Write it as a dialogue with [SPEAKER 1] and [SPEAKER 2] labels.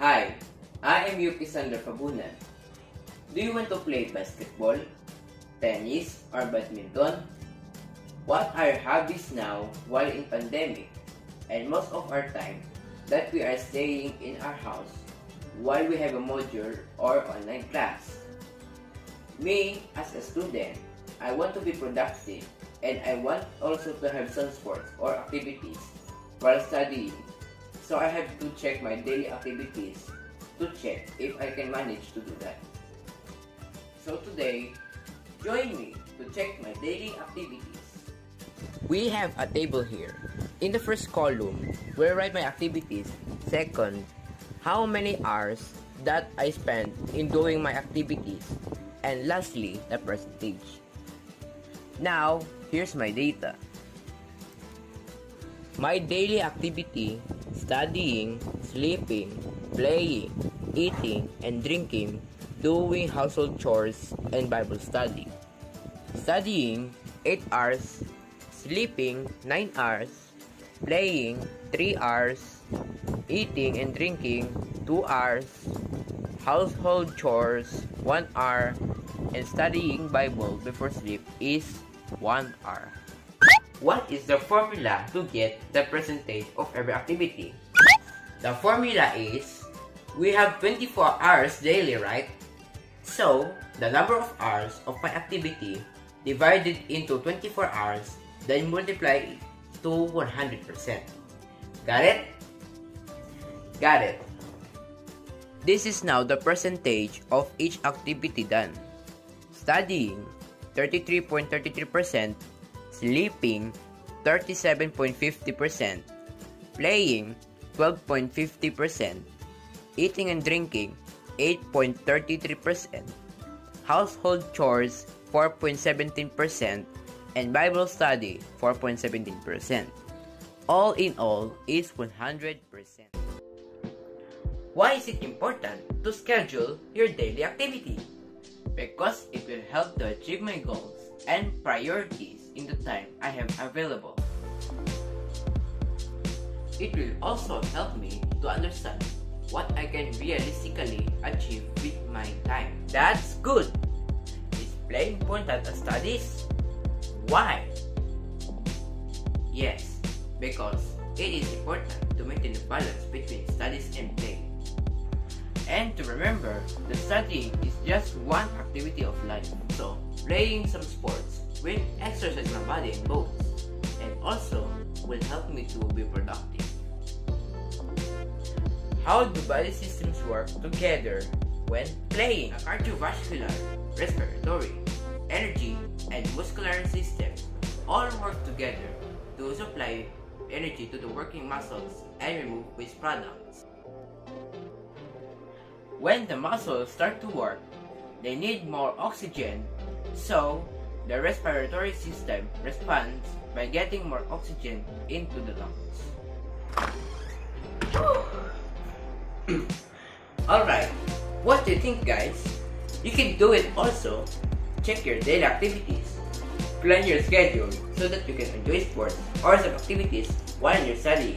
[SPEAKER 1] Hi, I am Yuki Sander Fabunan. Do you want to play basketball, tennis, or badminton? What are your hobbies now while in pandemic and most of our time that we are staying in our house while we have a module or online class? Me, as a student, I want to be productive and I want also to have some sports or activities while studying. So I have to check my daily activities to check if I can manage to do that. So today, join me to check my daily activities. We have a table here. In the first column, I write my activities. Second, how many hours that I spent in doing my activities. And lastly, the percentage. Now, here's my data. My daily activity, studying, sleeping, playing, eating, and drinking, doing household chores, and Bible study. Studying 8 hours, sleeping 9 hours, playing 3 hours, eating and drinking 2 hours, household chores 1 hour, and studying Bible before sleep is 1 hour. What is the formula to get the percentage of every activity? The formula is we have 24 hours daily, right? So, the number of hours of my activity divided into 24 hours, then multiply to 100%. Got it? Got it. This is now the percentage of each activity done. Studying 33.33%, sleeping 37.50%, playing 12.50%, eating and drinking 8.33%, household chores 4.17%, and Bible study 4.17%. All in all is 100%. Why is it important to schedule your daily activity? Because it will help to achieve my goals and priorities in the time I have available. It will also help me to understand what I can realistically achieve with my time. That's good! Is playing important as studies? Why? Yes, because it is important to maintain a balance between studies and play. And to remember that studying is just one activity of life. So, playing some sports will exercise my body and bones and also will help me to be productive. How do body systems work together when playing? A cardiovascular, respiratory, energy, and muscular systems all work together to supply energy to the working muscles and remove waste products. When the muscles start to work, they need more oxygen, so the respiratory system responds by getting more oxygen into the lungs. Alright, what do you think guys? You can do it also. Check your daily activities. Plan your schedule so that you can enjoy sports or some activities while you're studying.